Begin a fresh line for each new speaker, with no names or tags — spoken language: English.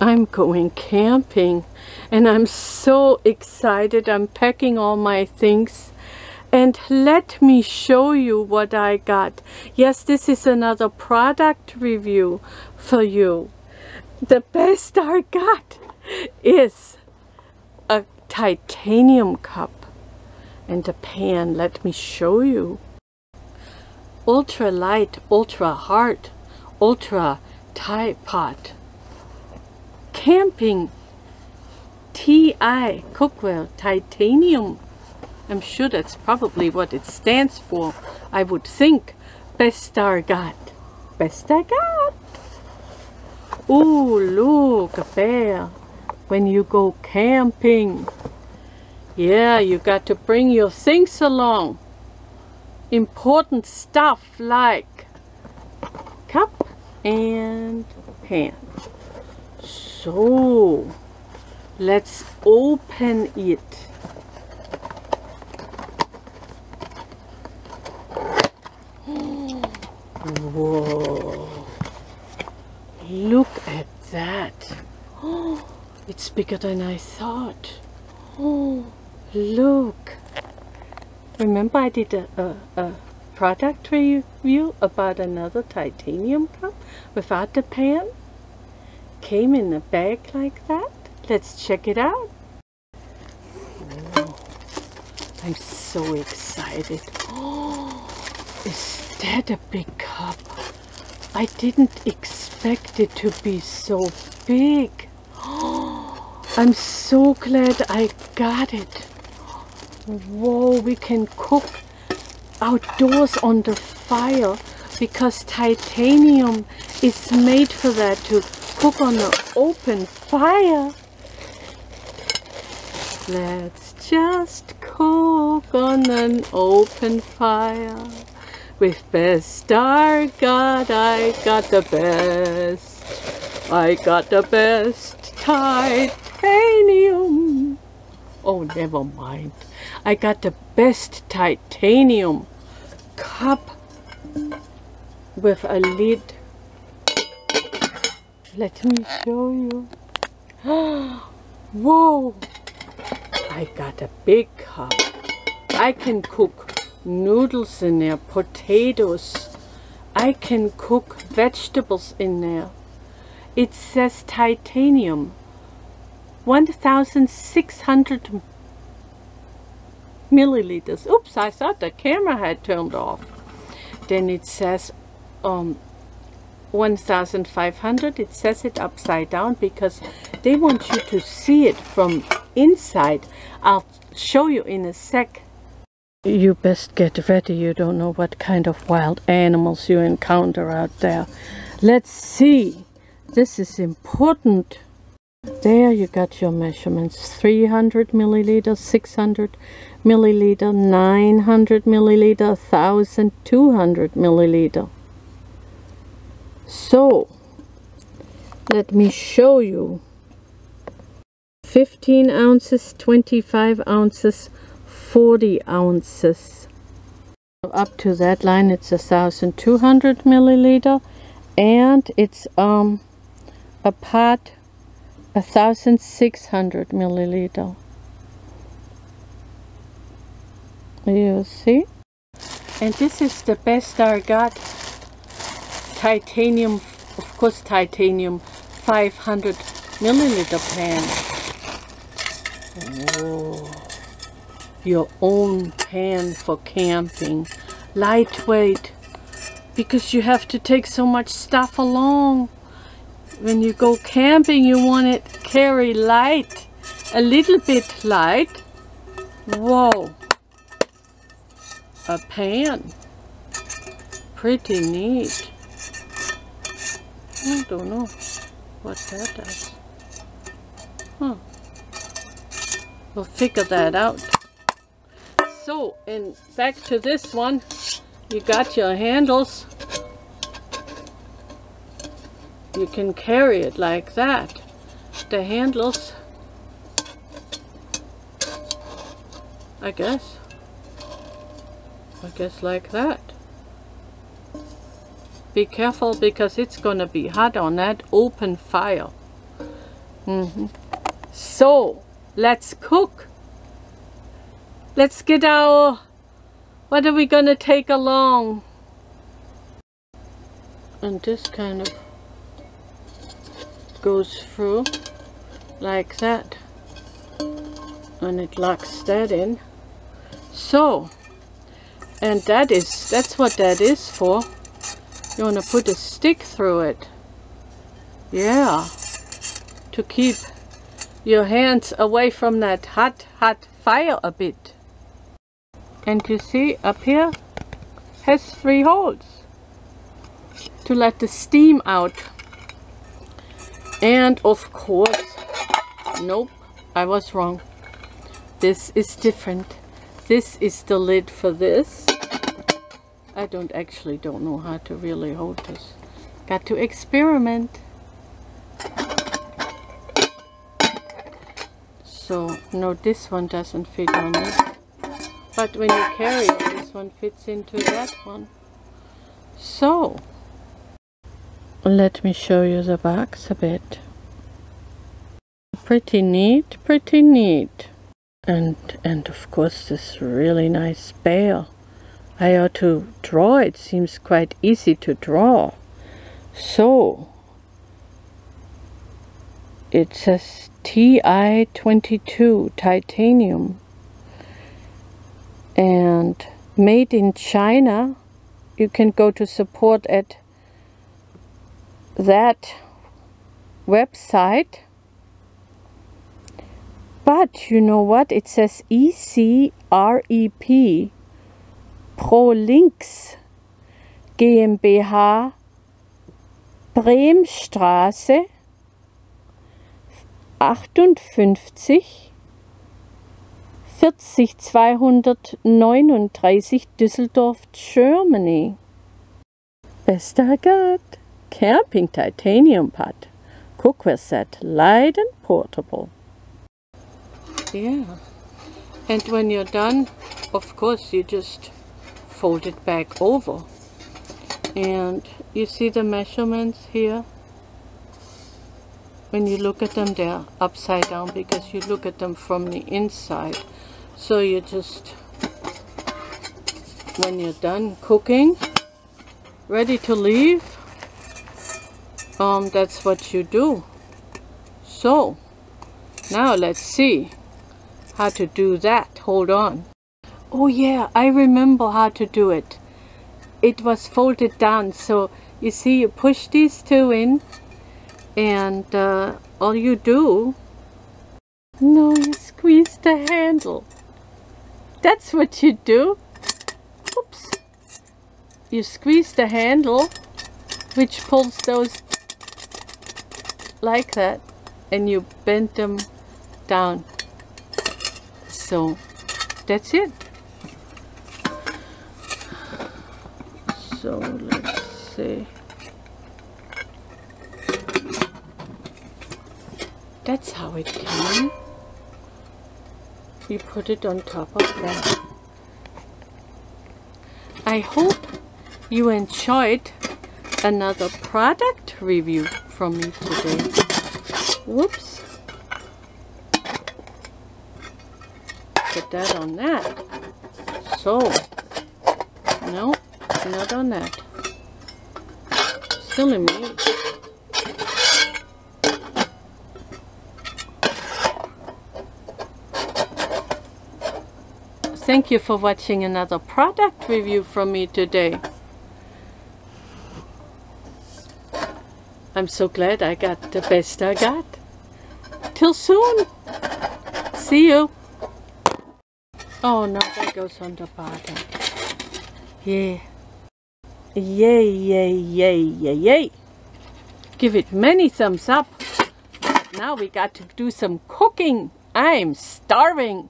I'm going camping and I'm so excited. I'm packing all my things and let me show you what I got. Yes, this is another product review for you. The best I got is a titanium cup and a pan. Let me show you. Ultra light, ultra hard, ultra Thai pot camping TI cookware titanium. I'm sure that's probably what it stands for. I would think. Best I got. Best I got. Oh, look, a bear. When you go camping. Yeah, you got to bring your things along. Important stuff like cup and pan. So, let's open it. Whoa. Look at that. It's bigger than I thought. Look. Remember I did a, a, a product review about another titanium cup without the pan? Came in a bag like that. Let's check it out. Oh, I'm so excited. Oh, is that a big cup? I didn't expect it to be so big. Oh, I'm so glad I got it. Whoa, we can cook outdoors on the fire because titanium is made for that to cook on the open fire. Let's just cook on an open fire. With best I God, I got the best. I got the best titanium. Oh, never mind. I got the best titanium cup with a lid let me show you. Whoa! I got a big cup. I can cook noodles in there, potatoes. I can cook vegetables in there. It says titanium. 1600 milliliters. Oops, I thought the camera had turned off. Then it says um, 1500 it says it upside down because they want you to see it from inside. I'll show you in a sec. You best get ready. You don't know what kind of wild animals you encounter out there. Let's see. This is important. There you got your measurements. 300 milliliter 600 milliliter 900 milliliter 1200 milliliter so let me show you. 15 ounces 25 ounces 40 ounces. Up to that line it's a thousand two hundred milliliter and it's um a pot a thousand six hundred milliliter. You see? And this is the best I got titanium, of course titanium 500 milliliter pan. Whoa. Your own pan for camping. Lightweight. Because you have to take so much stuff along. When you go camping you want it carry light. A little bit light. Whoa. A pan. Pretty neat. I don't know what that does. Huh. We'll figure that out. So, and back to this one, you got your handles. You can carry it like that. The handles, I guess. I guess like that. Be careful because it's going to be hot on that open fire. Mm-hmm. So, let's cook. Let's get our... What are we gonna take along? And this kind of goes through like that. And it locks that in. So, and that is, that's what that is for. You want to put a stick through it. Yeah. To keep your hands away from that hot, hot fire a bit. And you see up here has three holes to let the steam out. And of course, nope, I was wrong. This is different. This is the lid for this. I don't actually don't know how to really hold this. Got to experiment. So, no, this one doesn't fit on it. But when you carry it, this one fits into that one. So, let me show you the box a bit. Pretty neat, pretty neat and and of course this really nice bear I ought to draw. It seems quite easy to draw. So it says TI22 titanium. And made in China. You can go to support at that website. But you know what? It says ECREP ProLinks GmbH Bremstraße 58 40239 Düsseldorf, Germany. Bester Gott, Camping Titanium Pot, Cookware Set, Light and Portable. Yeah. And when you're done, of course, you just fold it back over. And you see the measurements here? When you look at them, they're upside down because you look at them from the inside. So you just, when you're done cooking, ready to leave, um, that's what you do. So, now let's see how to do that. Hold on. Oh yeah, I remember how to do it. It was folded down. So you see, you push these two in and uh, all you do, no, you squeeze the handle. That's what you do. Oops. You squeeze the handle, which pulls those like that, and you bend them down so that's it so let's see. That's how it came. We put it on top of that. I hope you enjoyed another product review from me today. Whoops. Put that on that. So, no, not on that. Silly me. Thank you for watching another product review from me today. I'm so glad I got the best I got. Till soon. See you. Oh no, that goes on the bottom. Yeah. Yay, yay, yay, yay, yay. Give it many thumbs up. Now we got to do some cooking. I'm starving.